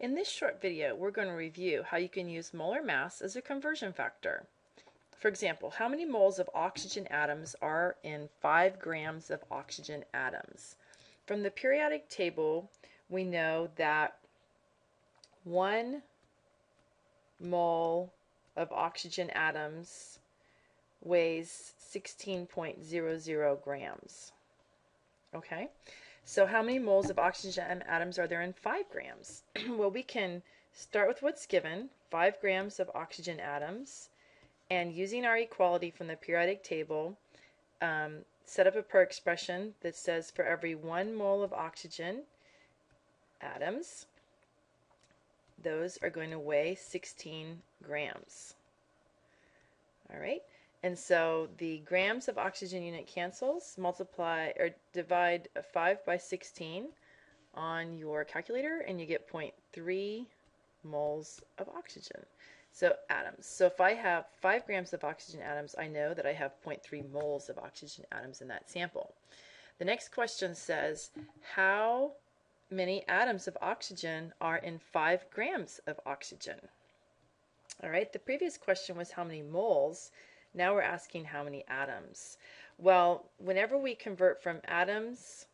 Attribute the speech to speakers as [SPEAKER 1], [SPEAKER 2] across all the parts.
[SPEAKER 1] In this short video, we're going to review how you can use molar mass as a conversion factor. For example, how many moles of oxygen atoms are in 5 grams of oxygen atoms? From the periodic table, we know that 1 mole of oxygen atoms weighs 16.00 grams. Okay, so how many moles of oxygen atoms are there in 5 grams? well, we can start with what's given, 5 grams of oxygen atoms, and using our equality from the periodic table, um, set up a per expression that says for every 1 mole of oxygen atoms, those are going to weigh 16 grams. All right, and so the grams of oxygen unit cancels, multiply or divide 5 by 16 on your calculator and you get 0.3 moles of oxygen. So atoms. So if I have 5 grams of oxygen atoms, I know that I have 0.3 moles of oxygen atoms in that sample. The next question says, how many atoms of oxygen are in 5 grams of oxygen? All right, the previous question was how many moles. Now we're asking how many atoms. Well, whenever we convert from atoms,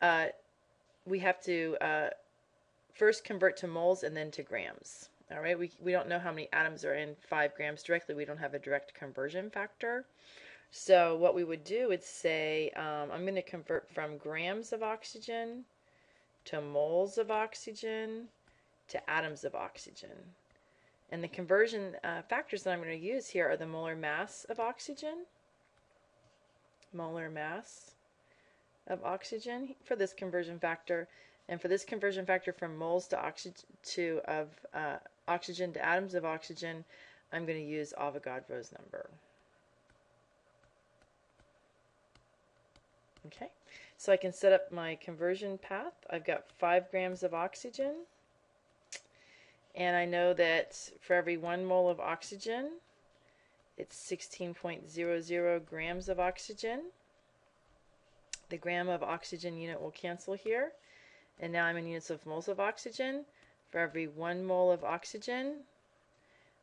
[SPEAKER 1] uh, we have to uh, first convert to moles and then to grams. All right, we, we don't know how many atoms are in 5 grams directly. We don't have a direct conversion factor. So what we would do is say, um, I'm going to convert from grams of oxygen to moles of oxygen to atoms of oxygen. And the conversion uh, factors that I'm going to use here are the molar mass of oxygen, molar mass of oxygen for this conversion factor, and for this conversion factor from moles to oxygen to of uh, oxygen to atoms of oxygen, I'm going to use Avogadro's number. Okay, so I can set up my conversion path. I've got 5 grams of oxygen and I know that for every one mole of oxygen, it's 16.00 grams of oxygen. The gram of oxygen unit will cancel here. And now I'm in units of moles of oxygen. For every one mole of oxygen,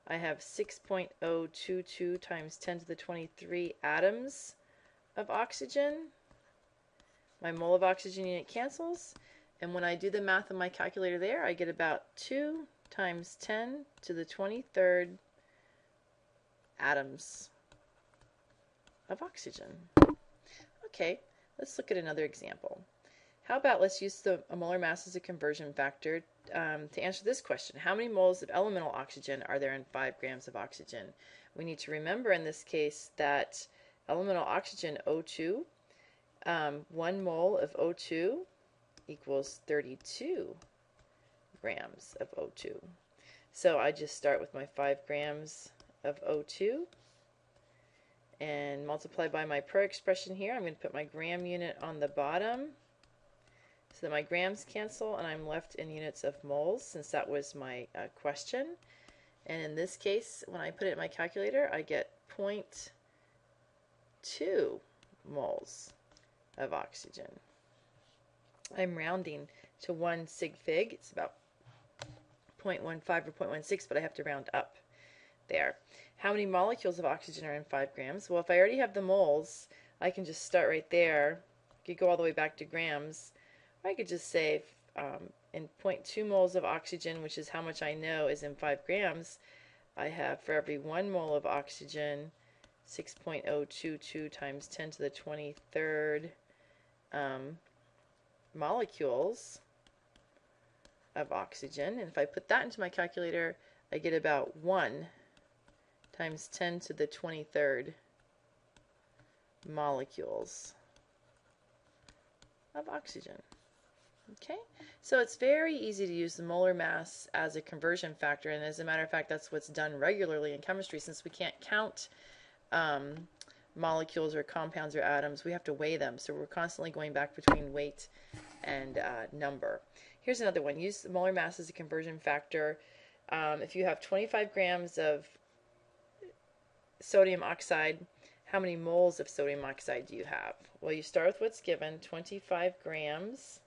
[SPEAKER 1] I have 6.022 times 10 to the 23 atoms of oxygen. My mole of oxygen unit cancels. And when I do the math on my calculator there, I get about 2 times 10 to the 23rd atoms of oxygen. Okay, let's look at another example. How about let's use the molar mass as a conversion factor um, to answer this question. How many moles of elemental oxygen are there in 5 grams of oxygen? We need to remember in this case that elemental oxygen O2, um, 1 mole of O2 equals 32 grams of O2. So I just start with my 5 grams of O2 and multiply by my per expression here. I'm going to put my gram unit on the bottom so that my grams cancel and I'm left in units of moles since that was my uh, question. And in this case, when I put it in my calculator, I get 0.2 moles of oxygen. I'm rounding to 1 sig fig. It's about 0.15 or 0.16, but I have to round up there. How many molecules of oxygen are in 5 grams? Well, if I already have the moles, I can just start right there. I could go all the way back to grams. Or I could just say um, in 0.2 moles of oxygen, which is how much I know is in 5 grams, I have for every 1 mole of oxygen, 6.022 times 10 to the 23rd um, molecules of oxygen. And if I put that into my calculator, I get about 1 times 10 to the 23rd molecules of oxygen. Okay, so it's very easy to use the molar mass as a conversion factor, and as a matter of fact, that's what's done regularly in chemistry. Since we can't count um, molecules or compounds or atoms, we have to weigh them. So we're constantly going back between weight and uh, number. Here's another one. Use the molar mass as a conversion factor. Um, if you have 25 grams of sodium oxide, how many moles of sodium oxide do you have? Well, you start with what's given, 25 grams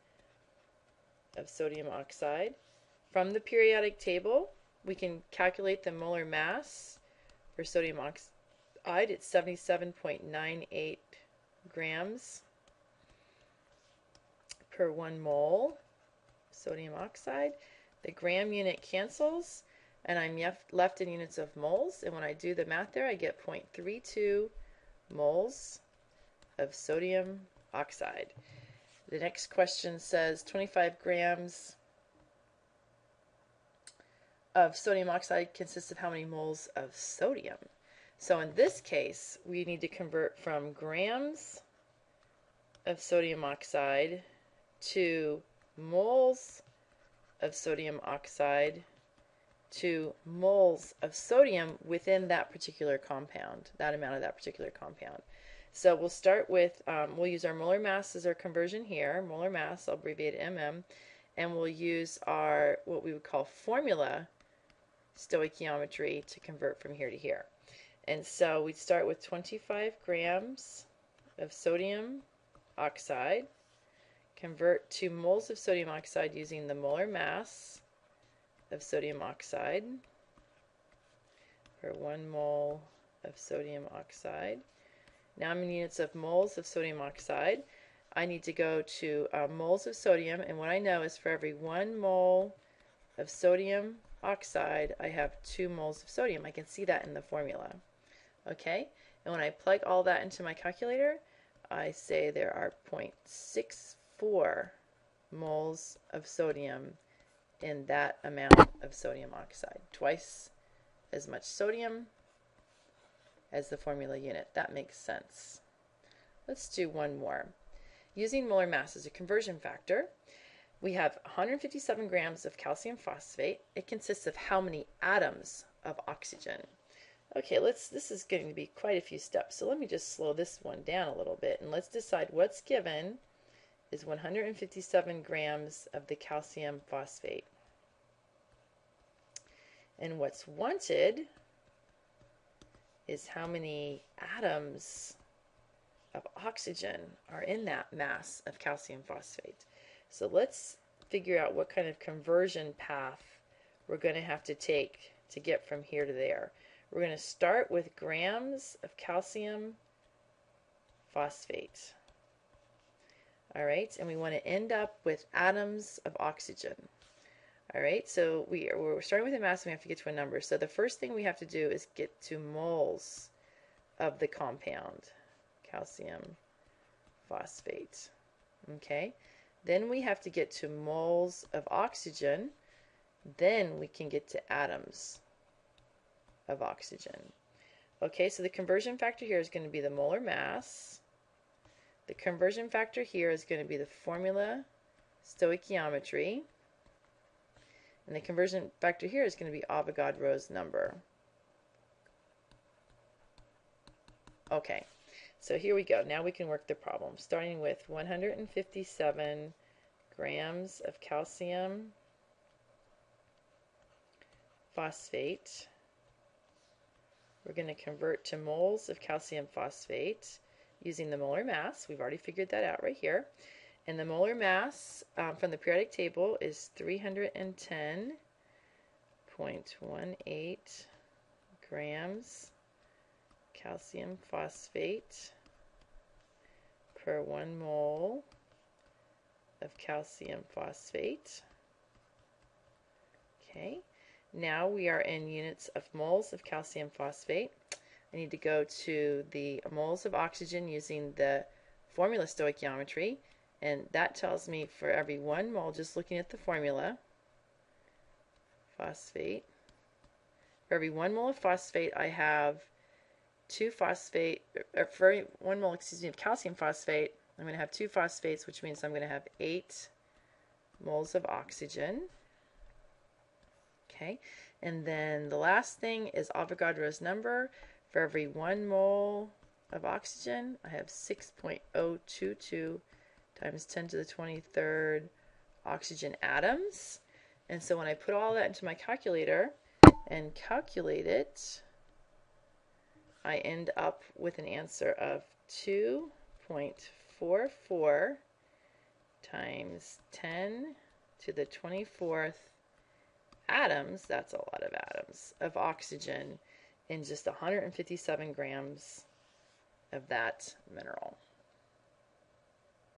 [SPEAKER 1] of sodium oxide. from the periodic table, we can calculate the molar mass for sodium oxide. It's 77.98 grams per one mole sodium oxide. The gram unit cancels and I'm left in units of moles and when I do the math there I get 0.32 moles of sodium oxide. The next question says 25 grams of sodium oxide consists of how many moles of sodium? So in this case, we need to convert from grams of sodium oxide to moles of sodium oxide to moles of sodium within that particular compound, that amount of that particular compound. So we'll start with, um, we'll use our molar mass as our conversion here, molar mass, I'll abbreviate mm, and we'll use our, what we would call formula stoichiometry to convert from here to here. And so we'd start with 25 grams of sodium oxide, convert to moles of sodium oxide using the molar mass of sodium oxide for one mole of sodium oxide. Now I'm in units of moles of sodium oxide. I need to go to uh, moles of sodium, and what I know is for every one mole of sodium oxide, I have 2 moles of sodium. I can see that in the formula. Okay, and when I plug all that into my calculator, I say there are 0.64 moles of sodium in that amount of sodium oxide. Twice as much sodium as the formula unit. That makes sense. Let's do one more. Using molar mass as a conversion factor, we have 157 grams of calcium phosphate. It consists of how many atoms of oxygen? Okay, let's. This is going to be quite a few steps. So let me just slow this one down a little bit and let's decide what's given is 157 grams of the calcium phosphate. And what's wanted is how many atoms of oxygen are in that mass of calcium phosphate. So let's figure out what kind of conversion path we're going to have to take to get from here to there. We're going to start with grams of calcium phosphate. All right, and we want to end up with atoms of oxygen. All right, so we are, we're starting with a mass and we have to get to a number. So the first thing we have to do is get to moles of the compound, calcium phosphate. Okay, then we have to get to moles of oxygen. Then we can get to atoms of oxygen. Okay, so the conversion factor here is going to be the molar mass. The conversion factor here is going to be the formula stoichiometry. And the conversion factor here is going to be Avogadro's number. Okay, so here we go. Now we can work the problem. Starting with 157 grams of calcium phosphate. We're going to convert to moles of calcium phosphate using the molar mass. We've already figured that out right here. And the molar mass um, from the periodic table is 310.18 grams calcium phosphate per one mole of calcium phosphate. Okay, now we are in units of moles of calcium phosphate. I need to go to the moles of oxygen using the formula stoichiometry, and that tells me for every one mole, just looking at the formula, phosphate, for every one mole of phosphate, I have two phosphate, or for every one mole, excuse me, of calcium phosphate, I'm going to have two phosphates, which means I'm going to have eight moles of oxygen. Okay, and then the last thing is Avogadro's number. For every one mole of oxygen, I have 6.022 times 10 to the 23rd oxygen atoms. And so when I put all that into my calculator and calculate it, I end up with an answer of 2.44 times 10 to the 24th atoms, that's a lot of atoms, of oxygen in just 157 grams of that mineral.